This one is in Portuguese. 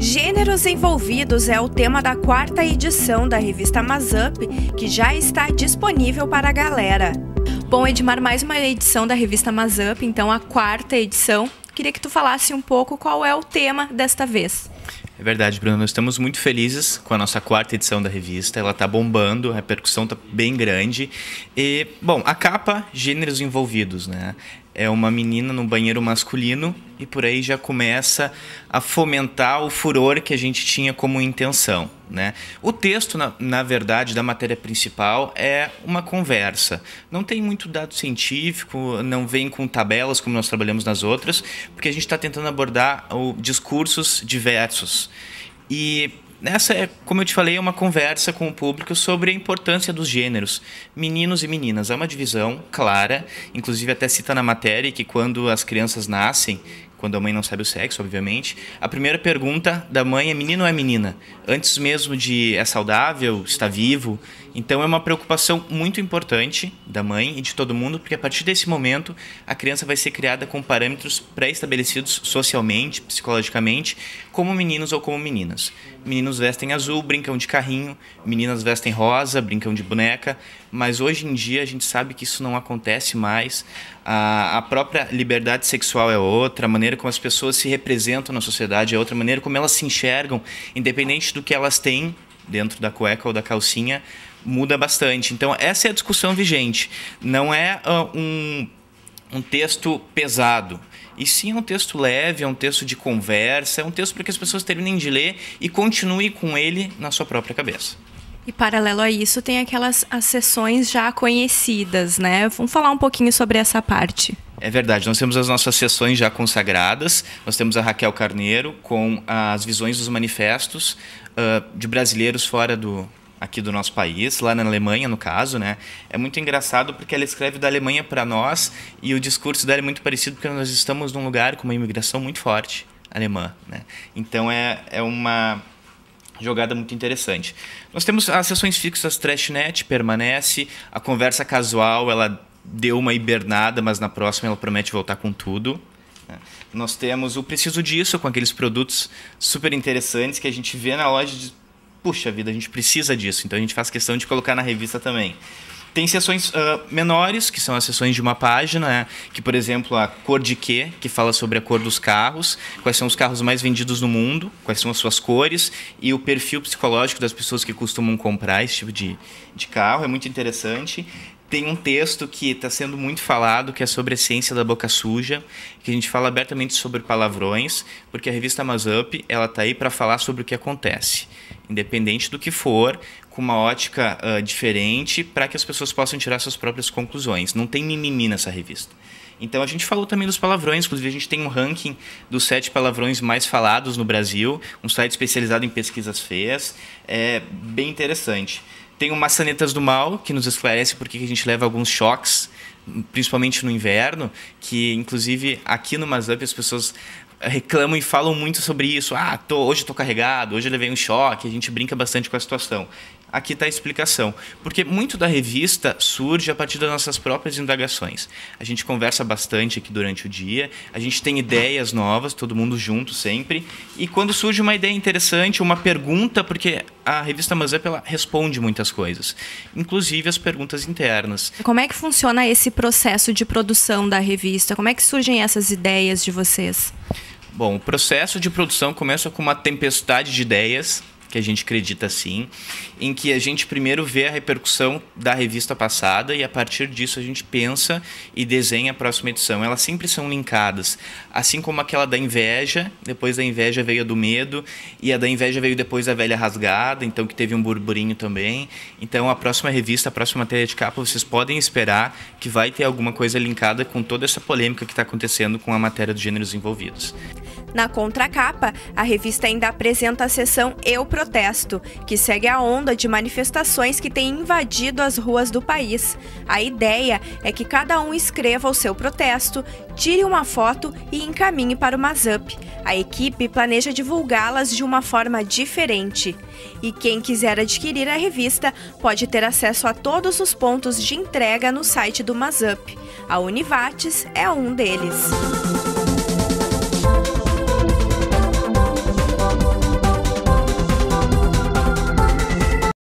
Gêneros envolvidos é o tema da quarta edição da revista Mazup, que já está disponível para a galera. Bom, Edmar, mais uma edição da revista Mazup, então a quarta edição. Queria que tu falasse um pouco qual é o tema desta vez. É verdade, Bruno. Nós estamos muito felizes com a nossa quarta edição da revista. Ela está bombando, a repercussão está bem grande. E, bom, a capa, gêneros envolvidos, né? É uma menina no banheiro masculino e por aí já começa a fomentar o furor que a gente tinha como intenção. Né? O texto, na, na verdade, da matéria principal é uma conversa. Não tem muito dado científico, não vem com tabelas como nós trabalhamos nas outras, porque a gente está tentando abordar o, discursos diversos. E Nessa é, como eu te falei, é uma conversa com o público sobre a importância dos gêneros, meninos e meninas. É uma divisão clara, inclusive até cita na matéria que quando as crianças nascem, quando a mãe não sabe o sexo, obviamente, a primeira pergunta da mãe é menino ou é menina? Antes mesmo de é saudável, está vivo. Então é uma preocupação muito importante da mãe e de todo mundo, porque a partir desse momento a criança vai ser criada com parâmetros pré-estabelecidos socialmente, psicologicamente, como meninos ou como meninas. Meninos vestem azul, brincam de carrinho, meninas vestem rosa, brincam de boneca, mas hoje em dia a gente sabe que isso não acontece mais. A, própria liberdade sexual é outra, a maneira como as pessoas se representam na sociedade é outra, a maneira como elas se enxergam, independente do que elas têm dentro da cueca ou da calcinha, muda bastante. Então, essa é a discussão vigente. Não é uh, um, um texto pesado. E sim é um texto leve, é um texto de conversa, é um texto para que as pessoas terminem de ler e continuem com ele na sua própria cabeça. E paralelo a isso, tem aquelas as sessões já conhecidas, né? Vamos falar um pouquinho sobre essa parte. É verdade, nós temos as nossas sessões já consagradas. Nós temos a Raquel Carneiro com as visões dos manifestos uh, de brasileiros fora do, aqui do nosso país, lá na Alemanha, no caso, né? É muito engraçado porque ela escreve da Alemanha para nós e o discurso dela é muito parecido porque nós estamos num lugar com uma imigração muito forte alemã, né? Então é, é uma jogada muito interessante. Nós temos as sessões fixas Trashnet, permanece, a conversa casual, ela deu uma hibernada, mas na próxima ela promete voltar com tudo. Né? Nós temos o Preciso Disso, com aqueles produtos super interessantes que a gente vê na loja de puxa vida, a gente precisa disso, então a gente faz questão de colocar na revista também. Tem sessões uh, menores, que são as sessões de uma página, né? que, por exemplo, a Cor de Quê, que fala sobre a cor dos carros, quais são os carros mais vendidos no mundo, quais são as suas cores e o perfil psicológico das pessoas que costumam comprar esse tipo de, de carro. É muito interessante tem um texto que está sendo muito falado, que é sobre a ciência da boca suja, que a gente fala abertamente sobre palavrões, porque a revista Mazup ela está aí para falar sobre o que acontece, independente do que for, com uma ótica uh, diferente, para que as pessoas possam tirar suas próprias conclusões. Não tem mimimi nessa revista. Então a gente falou também dos palavrões, inclusive a gente tem um ranking dos sete palavrões mais falados no Brasil, um site especializado em pesquisas feias, é bem interessante. Tem o Maçanetas do Mal, que nos esclarece por que a gente leva alguns choques, principalmente no inverno, que inclusive aqui no Mazup as pessoas reclamam e falam muito sobre isso. Ah, tô, hoje estou carregado, hoje eu levei um choque, a gente brinca bastante com a situação aqui está a explicação. Porque muito da revista surge a partir das nossas próprias indagações. A gente conversa bastante aqui durante o dia, a gente tem ideias novas, todo mundo junto sempre. E quando surge uma ideia interessante, uma pergunta, porque a revista Mazup ela responde muitas coisas, inclusive as perguntas internas. Como é que funciona esse processo de produção da revista? Como é que surgem essas ideias de vocês? Bom, o processo de produção começa com uma tempestade de ideias que a gente acredita assim, em que a gente primeiro vê a repercussão da revista passada e a partir disso a gente pensa e desenha a próxima edição. Elas sempre são linkadas, assim como aquela da inveja, depois da inveja veio a do medo e a da inveja veio depois da velha rasgada, então que teve um burburinho também. Então a próxima revista, a próxima matéria de capa, vocês podem esperar que vai ter alguma coisa linkada com toda essa polêmica que está acontecendo com a matéria dos gêneros envolvidos. Na contracapa, a revista ainda apresenta a seção Eu Protesto, que segue a onda de manifestações que têm invadido as ruas do país. A ideia é que cada um escreva o seu protesto, tire uma foto e encaminhe para o Mazup. A equipe planeja divulgá-las de uma forma diferente. E quem quiser adquirir a revista pode ter acesso a todos os pontos de entrega no site do Mazup. A Univates é um deles.